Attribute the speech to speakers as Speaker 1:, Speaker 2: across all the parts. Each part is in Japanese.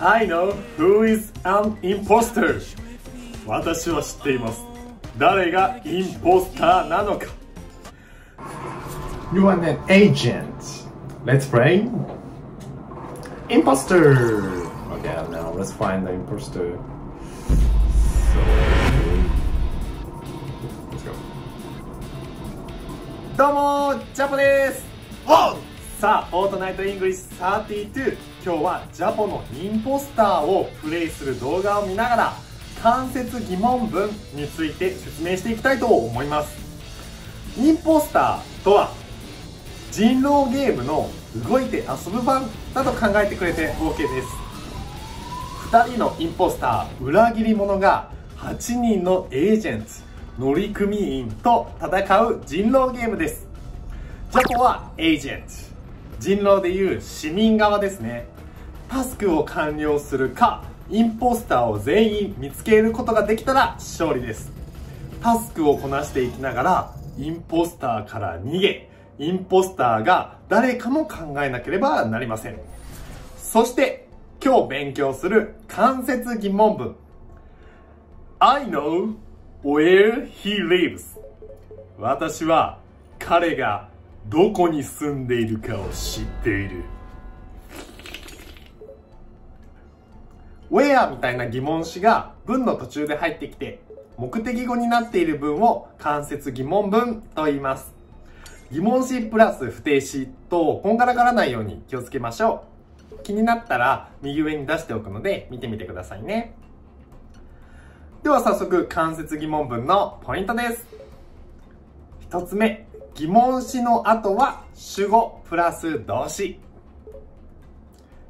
Speaker 1: I know who is an imposter 私は知っています誰がインポスターなのか
Speaker 2: You are an agent. Let's play. Imposter. Okay, now let's find the imposter. So, let's go.
Speaker 1: どうもジャポですさあ、フォートナイトイングリッシュ32 今日はジャポのインポスターをプレイする動画を見ながら間接疑問文について説明していきたいと思います。インポスターとは人狼ゲームの動いて遊ぶ版だと考えてくれて OK です。2人のインポスター裏切り者が8人のエージェント乗組員と戦う人狼ゲームです。ジャポはエージェント人狼でいう市民側ですねタスクを完了するかインポスターを全員見つけることができたら勝利ですタスクをこなしていきながらインポスターから逃げインポスターが誰かも考えなければなりません。そして、今日勉強する関節疑問文。I know where he lives. 私は彼がどこに住んでいるかを知っている。where みたいな疑問詞が文の途中で入ってきて、目的語になっている文を関節疑問文と言います。疑問詞プラス不定詞とこんがらがらないように気をつけましょう。気になったら右上に出しておくので見てみてくださいね。では早速関節疑問文のポイントです。一つ目、疑問詞の後は主語プラス動詞。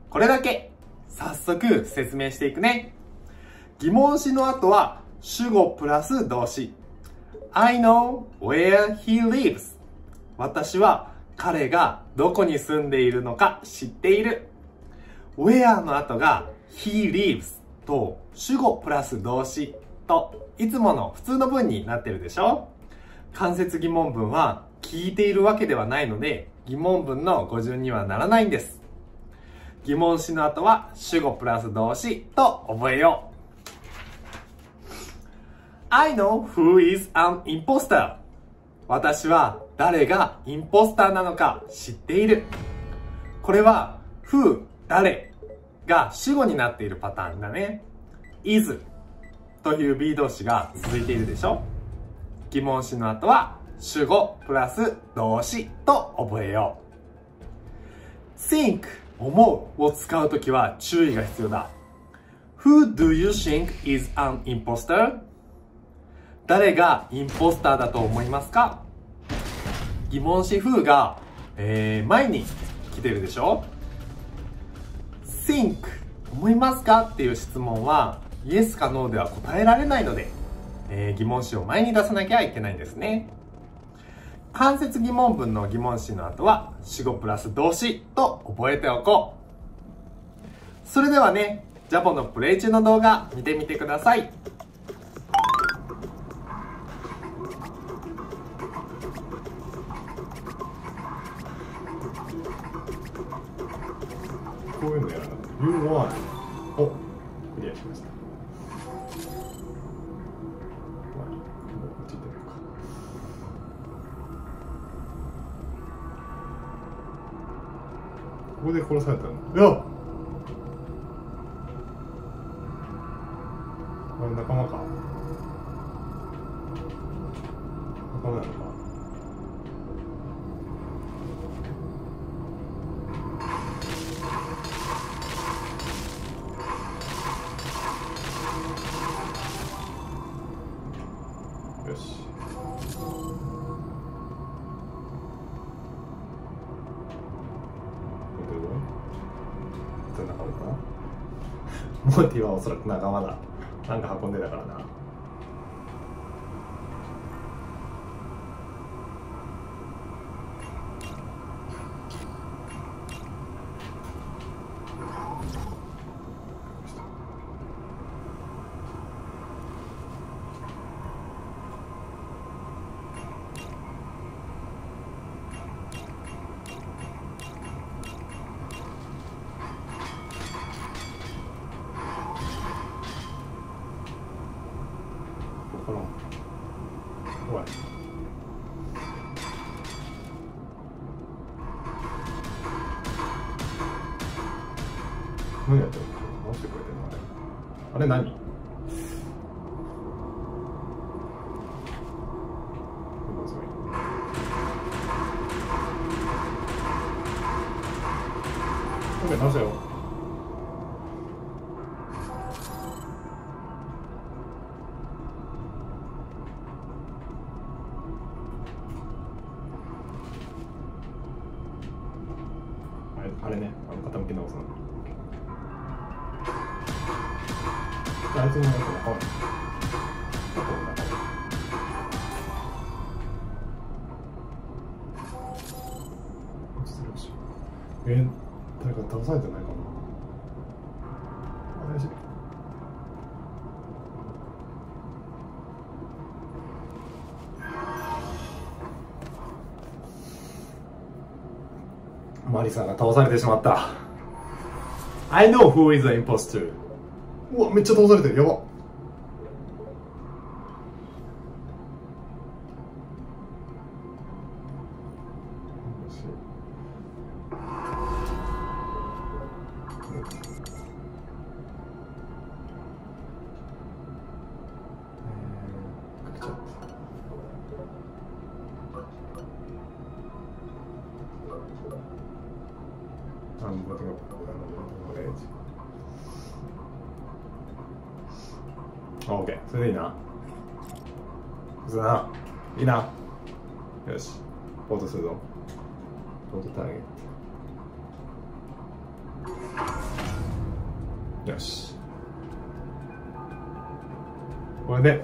Speaker 1: これだけ早速説明していくね。疑問詞の後は主語プラス動詞。I know where he lives 私は彼がどこに住んでいるのか知っている。where の後が he lives と主語プラス動詞といつもの普通の文になってるでしょ間接疑問文は聞いているわけではないので疑問文の語順にはならないんです。疑問詞の後は主語プラス動詞と覚えよう。I know who is an imposter. 私は誰がインポスターなのか知っている。これは who 誰が主語になっているパターンだね。is という B 動詞が続いているでしょ疑問詞の後は主語プラス動詞と覚えよう。think 思うを使うときは注意が必要だ。Who do you think is an imposter? 誰がインポスターだと思いますか？疑問詞風が、えー、前に来てるでしょ ?think 思いますかっていう質問は Yes か No では答えられないので、えー、疑問詞を前に出さなきゃいけないんですね。間接疑問文の疑問詞の後は主語プラス動詞と覚えておこう。それではね、ジャポのプレイ中の動画見てみてください。
Speaker 2: こういうのやらなくて U1 をクリアしましたここで殺されたの？いやこれ仲間か？仲間なのか？モーティはおそらく仲間だ。なんか運んでたからな。おい。何やってるの？直してくれてるのあれ？あれ何？オッケー直せよあれねあの傾き直すのあいつのやつわかんないちょっとなんか失礼し。えー、誰か倒されてないかな？マリさんが倒されてしまった。I know who is the imposter. うわめっちゃ倒されてる。やば。あ、OK。それでいいな。それな。いいな。よし。ポートするぞ。ポートターゲット。よし。これで、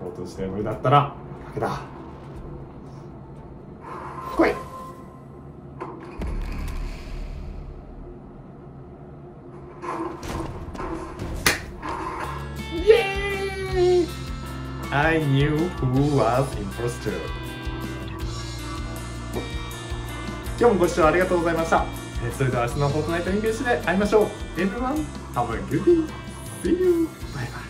Speaker 2: ポートして無理だったら、負けだ。I knew who was imposter 今日もご視聴ありがとうございましたえそれでは明日のフォートナイトイングリッシュで会いましょう Everyone, have a good day! See you! バイバイ